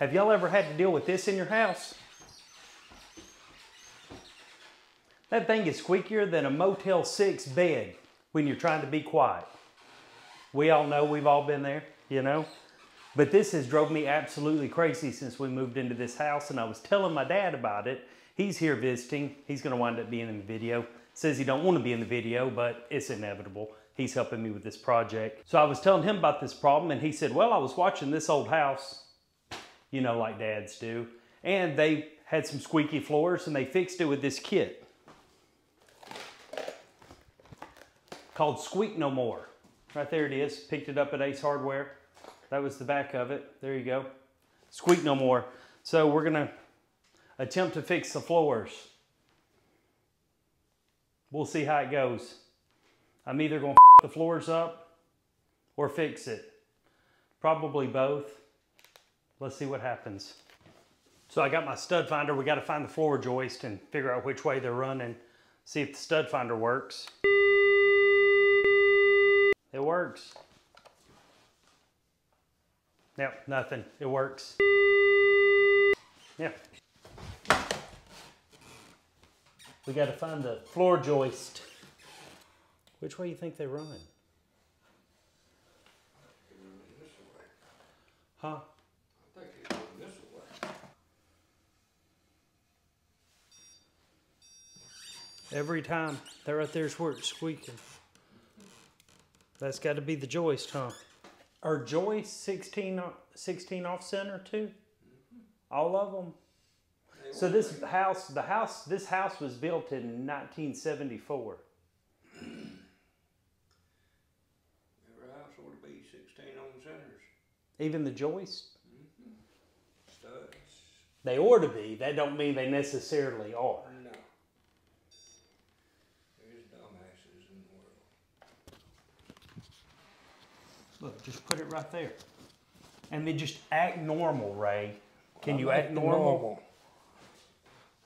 Have y'all ever had to deal with this in your house? That thing is squeakier than a Motel 6 bed when you're trying to be quiet. We all know we've all been there, you know? But this has drove me absolutely crazy since we moved into this house and I was telling my dad about it. He's here visiting. He's going to wind up being in the video. Says he don't want to be in the video, but it's inevitable. He's helping me with this project. So I was telling him about this problem and he said, "Well, I was watching this old house, you know like dads do, and they had some squeaky floors and they fixed it with this kit called Squeak No More. Right there it is. Picked it up at Ace Hardware. That was the back of it. There you go. Squeak No More. So we're going to attempt to fix the floors. We'll see how it goes. I'm either going to the floors up or fix it. Probably both. Let's see what happens. So I got my stud finder. We got to find the floor joist and figure out which way they're running. See if the stud finder works. It works. Yep, nothing. It works. Yeah. We got to find the floor joist. Which way you think they're running? Huh? I think it's going this way. Every time. That right there's where it's squeaking. That's got to be the joist, huh? Are joists 16, o- 16 off center too? All of them? So this house, the house, this house was built in 1974. Every house ought to be sixteen on centers, Even the joist? Mm-hmm. studs. They ought to be. That don't mean they necessarily are. No. There's dumbasses in the world. Look, just put it right there. And then just act normal, Ray. Can you I'm act acting normal?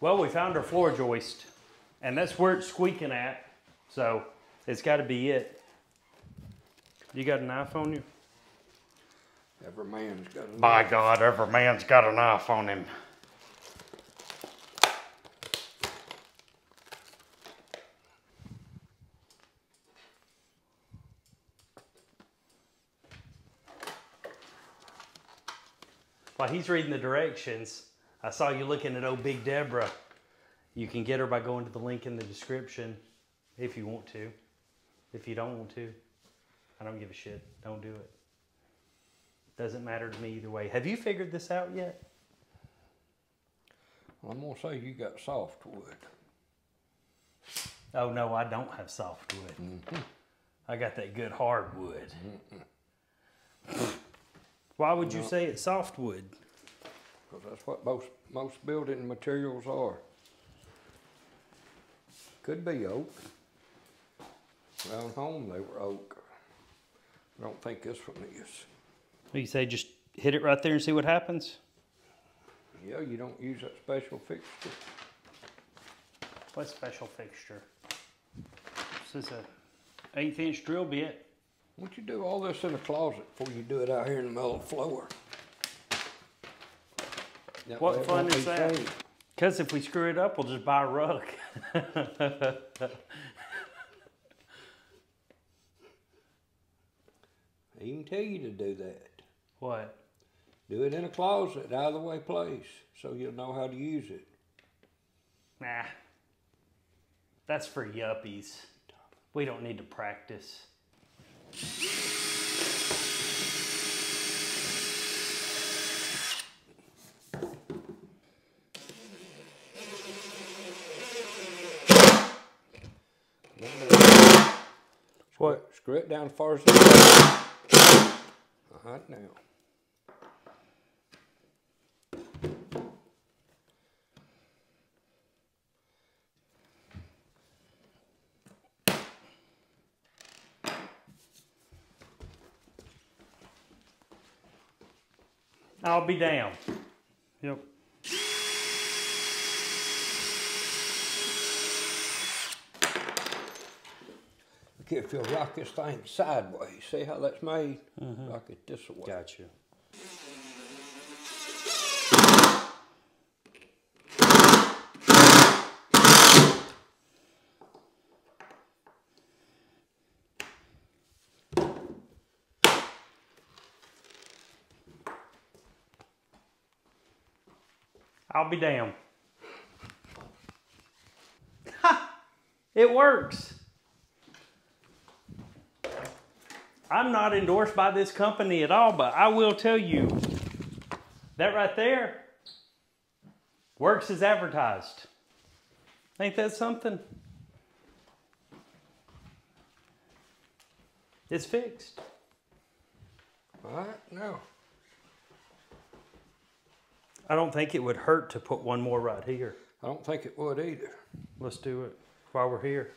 Well, we found our floor joist, and that's where it's squeaking at. So it's got to be it. You got a knife on you? Every man's got a. By God, every man's got a knife on him. While he's reading the directions, I saw you looking at old Big Deborah. You can get her by going to the link in the description if you want to. If you don't want to, I don't give a shit. Don't do it. Doesn't matter to me either way. Have you figured this out yet? I'm gonna say you got softwood. Oh no, I don't have softwood. Mm-hmm. I got that good hardwood. Why would you say it's softwood? Cause that's what most, most building materials are. Could be oak. Around home they were oak. I don't think this one is. You say just hit it right there and see what happens. Yeah, you don't use that special fixture. What special fixture? This is a eighth inch drill bit. Why don't you do all this in a closet before you do it out here in the middle of the floor? That What fun is that? Cause if we screw it up, we'll just buy a rug. I even tell you to do that. what? Do it in a closet, out of the way place, so you'll know how to use it. Nah. That's for yuppies. We don't need to practice. What? Screw it down as far as it goes. Uh-huh, now. I'll be down. Yep. if you rock this thing sideways, see how that's made? Mm -hmm. Rock it this way. Gotcha. I'll be damned. Ha! It works. I'm not endorsed by this company at all, but I will tell you that right there works as advertised. Ain't that something? It's fixed. What? No. I don't think it would hurt to put one more right here. I don't think it would either. Let's do it while we're here.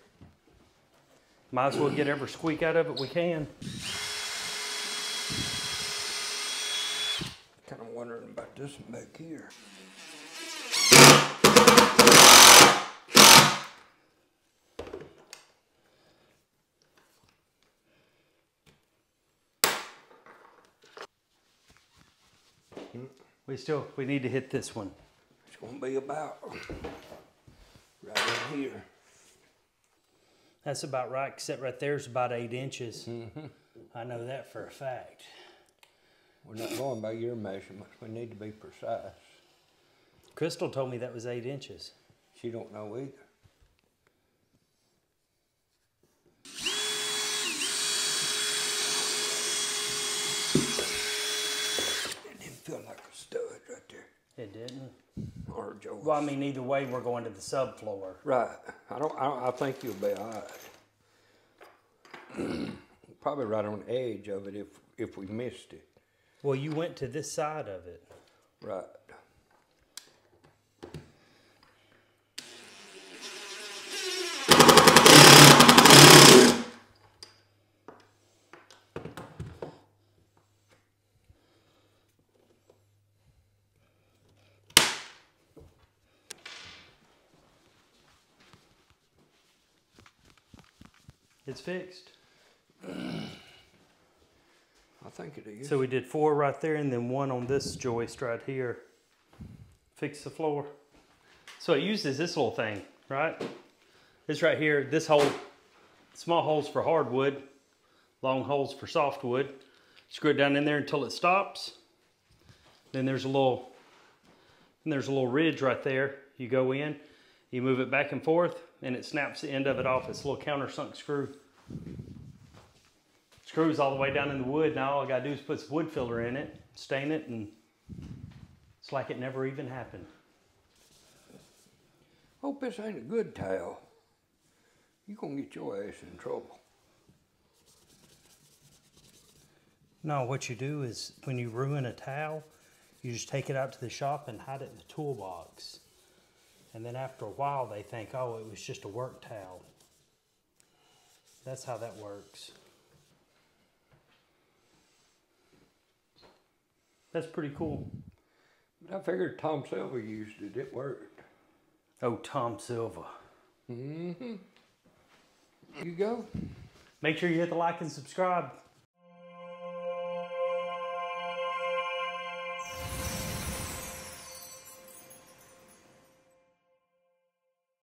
Might as well get every squeak out of it we can. Kind of wondering about this one back here. We still we need to hit this one. It's gonna be about right in here. That's about right, except right there's about eight inches. Mm-hmm. I know that for a fact. We're not going by your measurements. We need to be precise. Crystal told me that was eight inches. She don't know either. It didn't feel like a stud right there. It didn't. Or Joe. Well, I mean, either way, we're going to the subfloor. Right. I don't, I don't. I think you'll be all right. Probably right on the edge of it if if we missed it. Well, you went to this side of it. Right. It's fixed. I think it is. So we did four right there and then one on this joist right here. Fix the floor. So it uses this little thing, right? This right here, this hole, small holes for hardwood, long holes for softwood. Screw it down in there until it stops. Then there's a little, and there's a little ridge right there. You go in, you move it back and forth, and it snaps the end of it off. It's a little countersunk screw. Screws all the way down in the wood. Now all I gotta do is put some wood filler in it, stain it, and it's like it never even happened. Hope this ain't a good towel. You gonna get your ass in trouble. No, what you do is when you ruin a towel, you just take it out to the shop and hide it in the toolbox. And then after a while, they think, oh, it was just a work towel. That's how that works. That's pretty cool. But I figured Tom Silver used it. It worked. Oh, Tom Silva. Mm-hmm. You go. Make sure you hit the like and subscribe.